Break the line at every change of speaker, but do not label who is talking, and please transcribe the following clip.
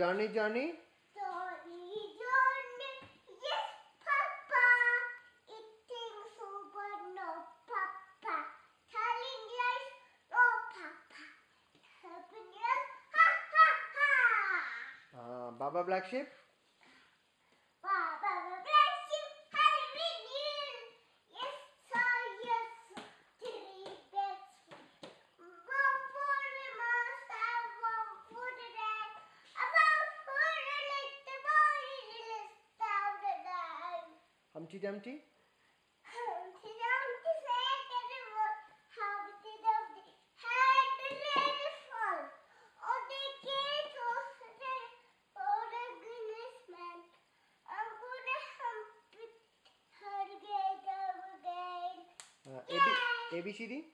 Johnny, Johnny.
Johnny, Johnny, yes, Papa. Eating soup, but no Papa. Telling lies, no Papa. Helping us, ha ha ha.
Uh, Baba Black Sheep.
Again.
Uh, A B A B C D.